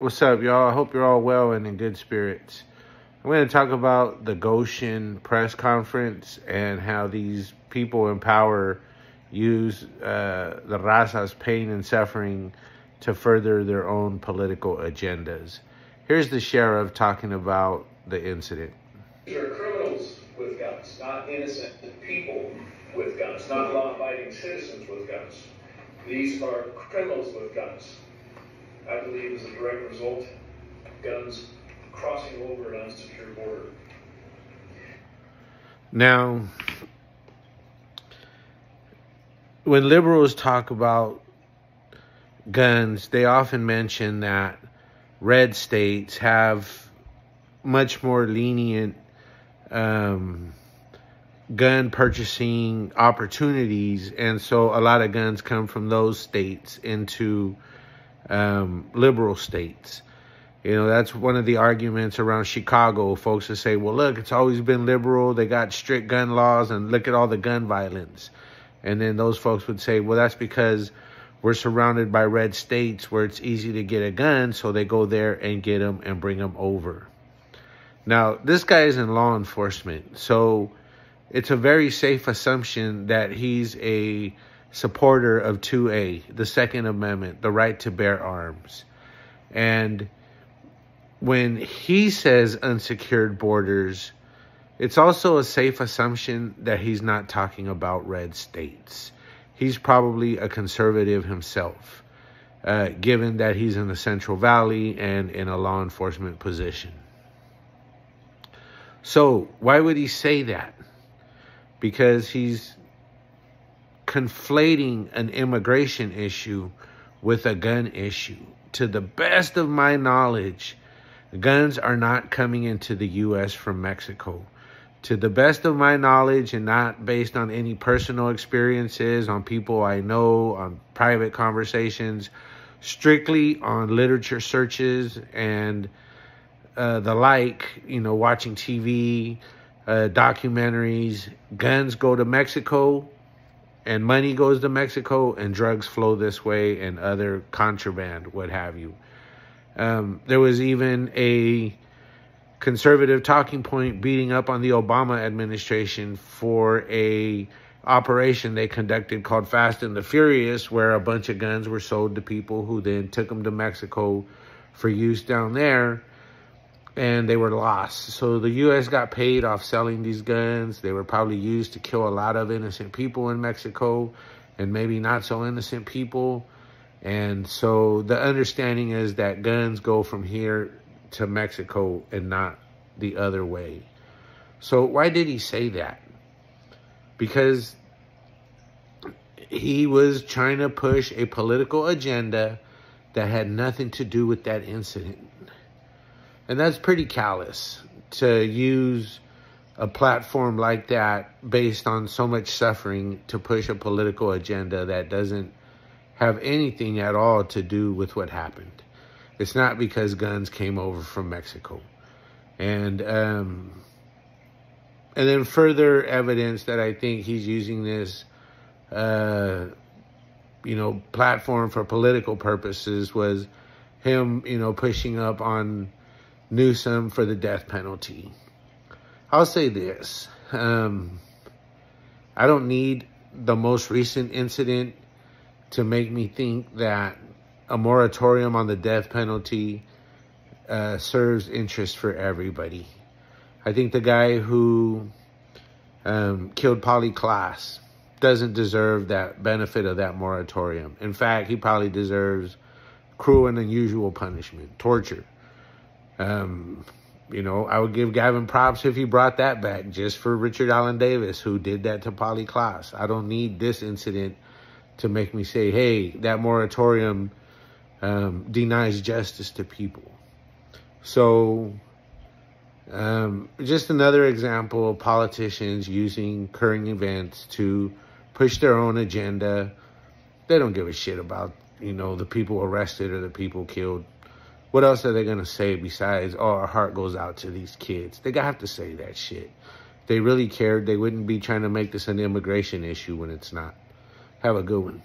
What's up, y'all? I hope you're all well and in good spirits. I'm going to talk about the Goshen press conference and how these people in power use uh, the Raza's pain and suffering to further their own political agendas. Here's the sheriff talking about the incident. These are criminals with guns, not innocent people with guns, not law abiding citizens with guns. These are criminals with guns. I believe is a direct result of guns crossing over an unsecured border. Now, when liberals talk about guns, they often mention that red states have much more lenient um, gun purchasing opportunities, and so a lot of guns come from those states into um, liberal states. You know, that's one of the arguments around Chicago. Folks that say, well, look, it's always been liberal. They got strict gun laws, and look at all the gun violence. And then those folks would say, well, that's because we're surrounded by red states where it's easy to get a gun, so they go there and get them and bring them over. Now, this guy is in law enforcement, so it's a very safe assumption that he's a supporter of 2A, the Second Amendment, the right to bear arms. And when he says unsecured borders, it's also a safe assumption that he's not talking about red states. He's probably a conservative himself, uh, given that he's in the Central Valley and in a law enforcement position. So, why would he say that? Because he's conflating an immigration issue with a gun issue. To the best of my knowledge, guns are not coming into the U.S. from Mexico. To the best of my knowledge, and not based on any personal experiences, on people I know, on private conversations, strictly on literature searches and uh, the like, you know, watching TV, uh, documentaries, guns go to Mexico and money goes to Mexico and drugs flow this way and other contraband, what have you. Um, there was even a conservative talking point beating up on the Obama administration for a operation they conducted called Fast and the Furious, where a bunch of guns were sold to people who then took them to Mexico for use down there and they were lost. So the U.S. got paid off selling these guns. They were probably used to kill a lot of innocent people in Mexico and maybe not so innocent people. And so the understanding is that guns go from here to Mexico and not the other way. So why did he say that? Because he was trying to push a political agenda that had nothing to do with that incident. And that's pretty callous to use a platform like that based on so much suffering to push a political agenda that doesn't have anything at all to do with what happened. It's not because guns came over from Mexico. And um, and then further evidence that I think he's using this uh, you know, platform for political purposes was him, you know, pushing up on Newsom for the death penalty. I'll say this. Um, I don't need the most recent incident to make me think that a moratorium on the death penalty uh, serves interest for everybody. I think the guy who um, killed Polly Klaas doesn't deserve that benefit of that moratorium. In fact, he probably deserves cruel and unusual punishment, torture. Um, you know, I would give Gavin props if he brought that back just for Richard Allen Davis, who did that to Polly Klaas. I don't need this incident to make me say, hey, that moratorium um, denies justice to people. So, um, just another example of politicians using current events to push their own agenda. They don't give a shit about, you know, the people arrested or the people killed what else are they going to say besides, oh, our heart goes out to these kids? They have to say that shit. They really cared, they wouldn't be trying to make this an immigration issue when it's not. Have a good one.